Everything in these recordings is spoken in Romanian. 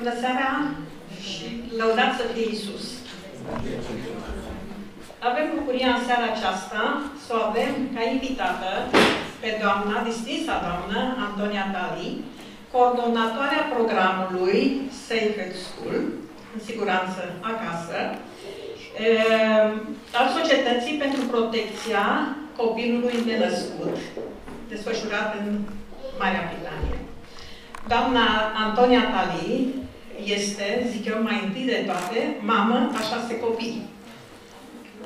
Bună seara și lăudat să fie Isus. Avem bucuria în seara aceasta să o avem ca invitată pe doamna, distinsa doamnă Antonia Tali, coordonatoarea programului Safe at School, în siguranță acasă, al Societății pentru Protecția Copilului Nenăscut, desfășurat în Marea Britanie. Doamna Antonia Tali este, zic eu mai întâi de toate, mamă a șase copii.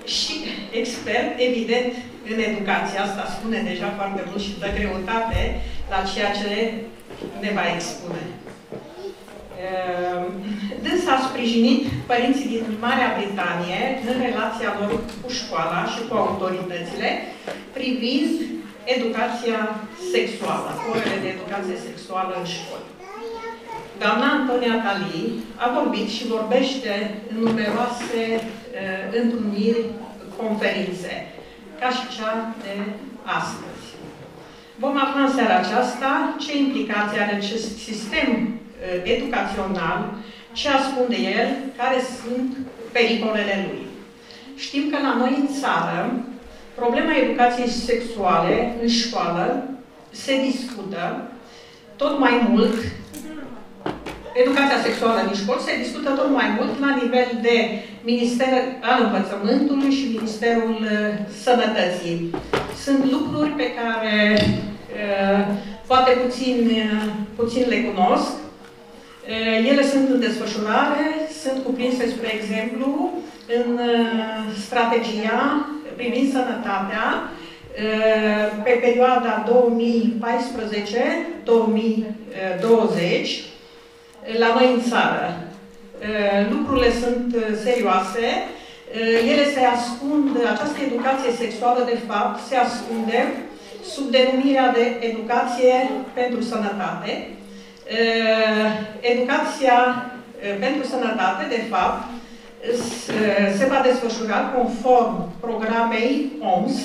Și expert, evident, în educație. Asta spune deja foarte mult și dă greutate la ceea ce ne va expune. Ehm, dânsa a sprijinit părinții din Marea Britanie în relația lor cu școala și cu autoritățile privind educația sexuală, orele de educație sexuală în școli. Doamna Antonia Tali a vorbit și vorbește în numeroase uh, întruniri, conferințe, ca și cea de astăzi. Vom afla în seara aceasta ce implicații are acest sistem uh, educațional, ce ascunde el, care sunt pericolele lui. Știm că la noi în țară Problema educației sexuale în școală se discută tot mai mult, educația sexuală din școli se discută tot mai mult la nivel de Minister al Învățământului și Ministerul uh, Sănătății. Sunt lucruri pe care uh, poate puțin, uh, puțin le cunosc. Ele sunt în desfășurare, sunt cuprinse, spre exemplu, în strategia privind sănătatea pe perioada 2014-2020 la noi în țară. Lucrurile sunt serioase, ele se ascund, această educație sexuală, de fapt, se ascunde sub denumirea de educație pentru sănătate. Educația pentru sănătate, de fapt, se va desfășura conform programei OMS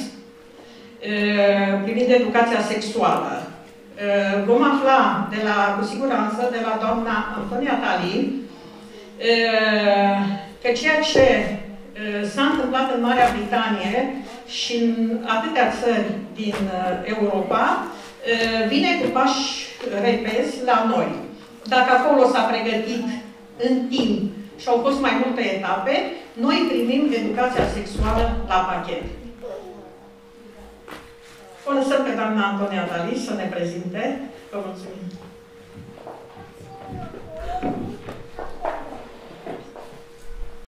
privind educația sexuală. Vom afla de la, cu siguranță de la doamna Antonia Tali că ceea ce s-a întâmplat în Marea Britanie și în atâtea țări din Europa vine cu pași repezi la noi. Dacă acolo s-a pregătit în timp și au fost mai multe etape, noi primim educația sexuală la pachet. O lăsăm pe doamna Antonia Dalis să ne prezinte. Vă mulțumim!